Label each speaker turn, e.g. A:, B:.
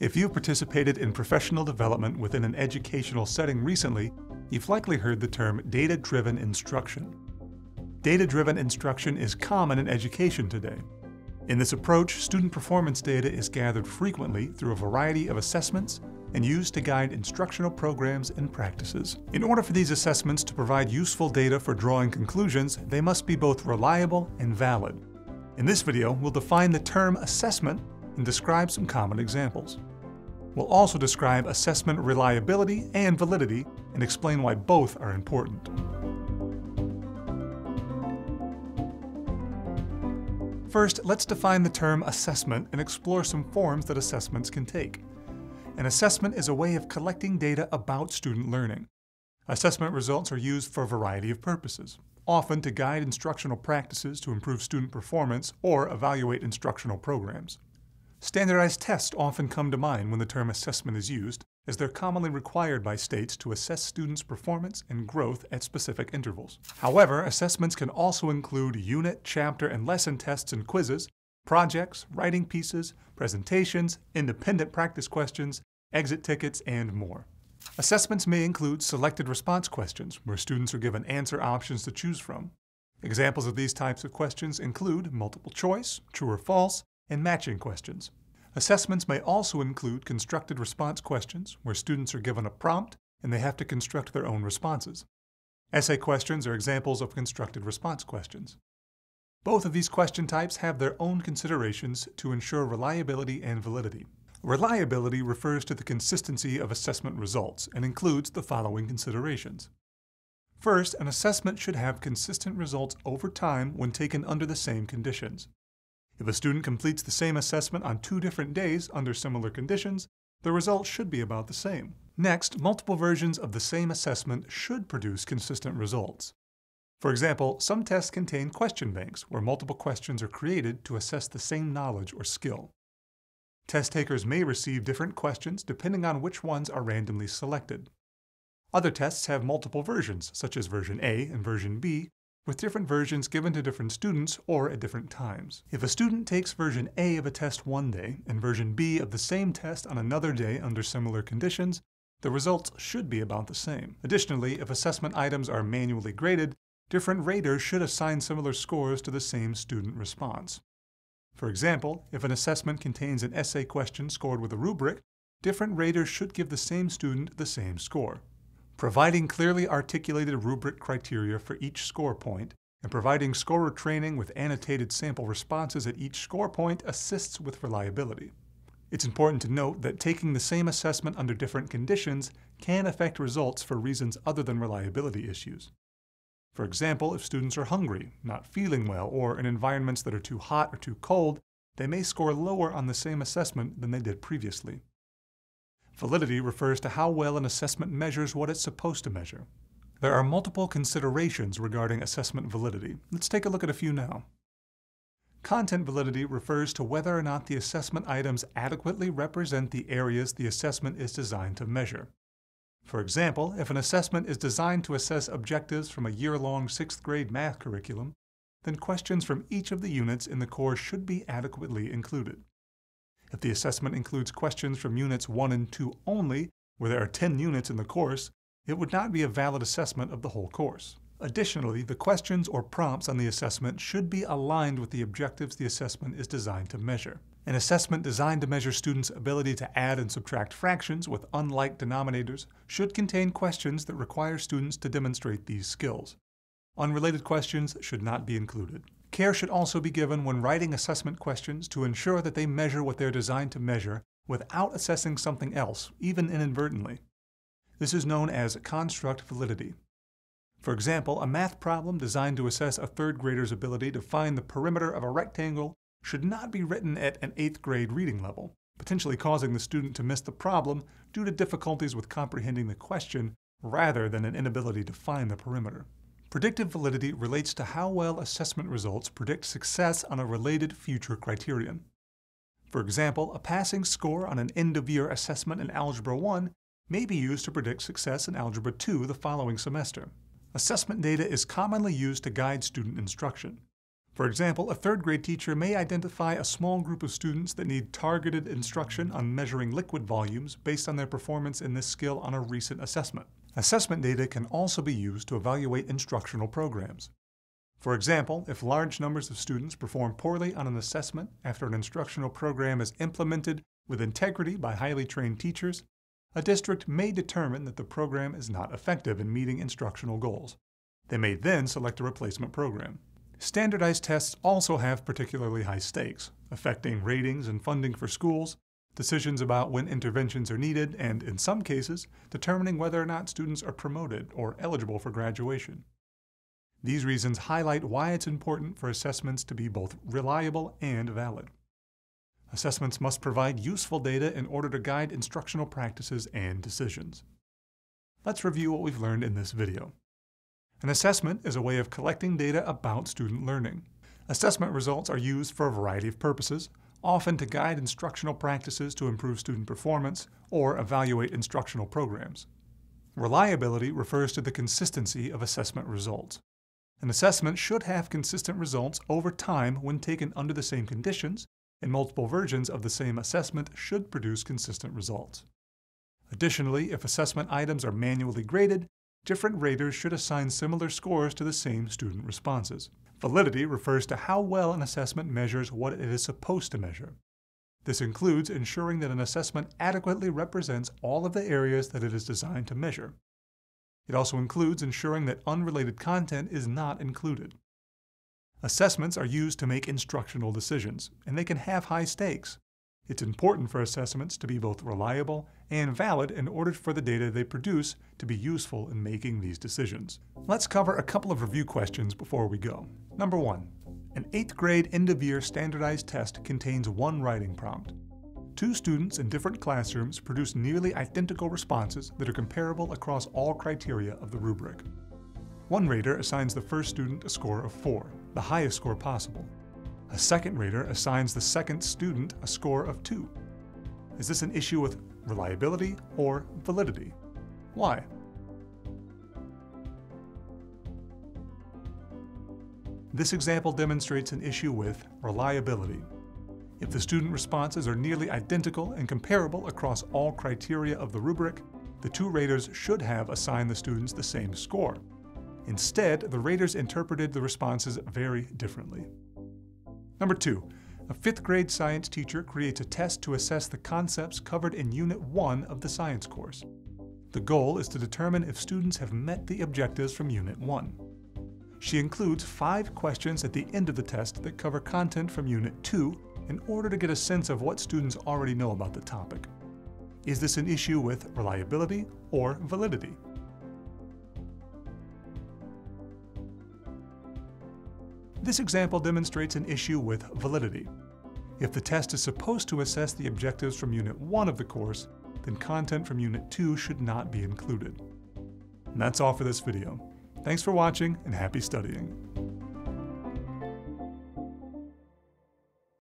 A: If you've participated in professional development within an educational setting recently, you've likely heard the term data-driven instruction. Data-driven instruction is common in education today. In this approach, student performance data is gathered frequently through a variety of assessments and used to guide instructional programs and practices. In order for these assessments to provide useful data for drawing conclusions, they must be both reliable and valid. In this video, we'll define the term assessment and describe some common examples. We'll also describe assessment reliability and validity and explain why both are important. First, let's define the term assessment and explore some forms that assessments can take. An assessment is a way of collecting data about student learning. Assessment results are used for a variety of purposes, often to guide instructional practices to improve student performance or evaluate instructional programs. Standardized tests often come to mind when the term assessment is used, as they're commonly required by states to assess students' performance and growth at specific intervals. However, assessments can also include unit, chapter, and lesson tests and quizzes, projects, writing pieces, presentations, independent practice questions, exit tickets, and more. Assessments may include selected response questions, where students are given answer options to choose from. Examples of these types of questions include multiple choice, true or false, and matching questions. Assessments may also include constructed response questions, where students are given a prompt and they have to construct their own responses. Essay questions are examples of constructed response questions. Both of these question types have their own considerations to ensure reliability and validity. Reliability refers to the consistency of assessment results and includes the following considerations. First, an assessment should have consistent results over time when taken under the same conditions. If a student completes the same assessment on two different days under similar conditions, the results should be about the same. Next, multiple versions of the same assessment should produce consistent results. For example, some tests contain question banks where multiple questions are created to assess the same knowledge or skill. Test takers may receive different questions depending on which ones are randomly selected. Other tests have multiple versions, such as version A and version B, with different versions given to different students or at different times. If a student takes version A of a test one day and version B of the same test on another day under similar conditions, the results should be about the same. Additionally, if assessment items are manually graded, different raters should assign similar scores to the same student response. For example, if an assessment contains an essay question scored with a rubric, different raters should give the same student the same score. Providing clearly articulated rubric criteria for each score point and providing scorer training with annotated sample responses at each score point assists with reliability. It's important to note that taking the same assessment under different conditions can affect results for reasons other than reliability issues. For example, if students are hungry, not feeling well, or in environments that are too hot or too cold, they may score lower on the same assessment than they did previously. Validity refers to how well an assessment measures what it's supposed to measure. There are multiple considerations regarding assessment validity. Let's take a look at a few now. Content validity refers to whether or not the assessment items adequately represent the areas the assessment is designed to measure. For example, if an assessment is designed to assess objectives from a year-long sixth grade math curriculum, then questions from each of the units in the course should be adequately included. If the assessment includes questions from Units 1 and 2 only, where there are 10 units in the course, it would not be a valid assessment of the whole course. Additionally, the questions or prompts on the assessment should be aligned with the objectives the assessment is designed to measure. An assessment designed to measure students' ability to add and subtract fractions with unlike denominators should contain questions that require students to demonstrate these skills. Unrelated questions should not be included. Care should also be given when writing assessment questions to ensure that they measure what they're designed to measure without assessing something else, even inadvertently. This is known as construct validity. For example, a math problem designed to assess a third grader's ability to find the perimeter of a rectangle should not be written at an eighth grade reading level, potentially causing the student to miss the problem due to difficulties with comprehending the question rather than an inability to find the perimeter. Predictive validity relates to how well assessment results predict success on a related future criterion. For example, a passing score on an end-of-year assessment in Algebra 1 may be used to predict success in Algebra 2 the following semester. Assessment data is commonly used to guide student instruction. For example, a third grade teacher may identify a small group of students that need targeted instruction on measuring liquid volumes based on their performance in this skill on a recent assessment. Assessment data can also be used to evaluate instructional programs. For example, if large numbers of students perform poorly on an assessment after an instructional program is implemented with integrity by highly trained teachers, a district may determine that the program is not effective in meeting instructional goals. They may then select a replacement program. Standardized tests also have particularly high stakes, affecting ratings and funding for schools, decisions about when interventions are needed, and in some cases, determining whether or not students are promoted or eligible for graduation. These reasons highlight why it's important for assessments to be both reliable and valid. Assessments must provide useful data in order to guide instructional practices and decisions. Let's review what we've learned in this video. An assessment is a way of collecting data about student learning. Assessment results are used for a variety of purposes, often to guide instructional practices to improve student performance or evaluate instructional programs. Reliability refers to the consistency of assessment results. An assessment should have consistent results over time when taken under the same conditions, and multiple versions of the same assessment should produce consistent results. Additionally, if assessment items are manually graded, different raters should assign similar scores to the same student responses. Validity refers to how well an assessment measures what it is supposed to measure. This includes ensuring that an assessment adequately represents all of the areas that it is designed to measure, it also includes ensuring that unrelated content is not included. Assessments are used to make instructional decisions, and they can have high stakes. It's important for assessments to be both reliable and valid in order for the data they produce to be useful in making these decisions. Let's cover a couple of review questions before we go. Number one, an 8th grade end-of-year standardized test contains one writing prompt. Two students in different classrooms produce nearly identical responses that are comparable across all criteria of the rubric. One rater assigns the first student a score of 4, the highest score possible. A second rater assigns the second student a score of 2. Is this an issue with reliability or validity? Why? This example demonstrates an issue with reliability. If the student responses are nearly identical and comparable across all criteria of the rubric, the two raters should have assigned the students the same score. Instead, the raters interpreted the responses very differently. Number two, a fifth grade science teacher creates a test to assess the concepts covered in Unit 1 of the science course. The goal is to determine if students have met the objectives from Unit 1. She includes five questions at the end of the test that cover content from Unit 2 in order to get a sense of what students already know about the topic. Is this an issue with reliability or validity? This example demonstrates an issue with validity. If the test is supposed to assess the objectives from Unit 1 of the course, then content from Unit 2 should not be included. And that's all for this video. Thanks for watching and happy studying.